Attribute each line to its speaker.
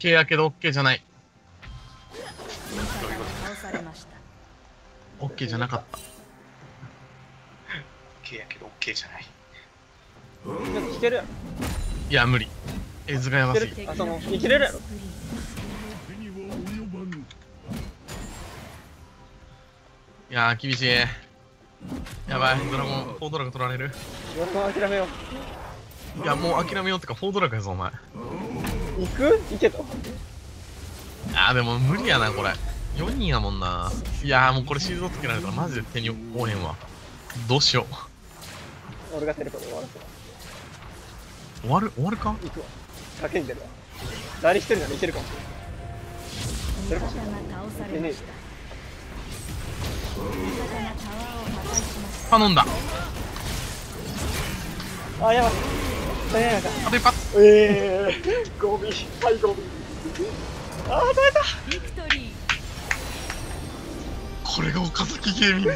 Speaker 1: OK やけど OK じゃない。
Speaker 2: 味方が倒されました
Speaker 1: OK じゃなかった。
Speaker 3: OK やけど OK じゃない
Speaker 4: なんか引ける？
Speaker 1: いや、無理。絵図がやばすぎ
Speaker 4: あその
Speaker 2: の
Speaker 4: 生きれるや
Speaker 1: いやー、厳しい。やばい、ドラゴン、フォードラグ取られる。
Speaker 4: ドラゴン諦めよ
Speaker 1: いや、もう諦めようってか、フォードラグやぞ、お前。
Speaker 4: う行く？行けと
Speaker 1: あー、でも無理やな、これ。4人やもんな。いやー、もうこれシールドつけられたらマジで手に負えへんわ。どうしよう。
Speaker 4: 俺がテレポで終わらせる
Speaker 1: 終わる？終わるか？
Speaker 4: 行くわ叫んでるわ誰一人ならいけるかもしれない
Speaker 2: 味方が倒されまし
Speaker 1: 頼んだ。
Speaker 4: あやばい
Speaker 1: あと一発。
Speaker 4: ええー、ゴミはいゴミあー取れた
Speaker 1: これが岡崎ゲーミング。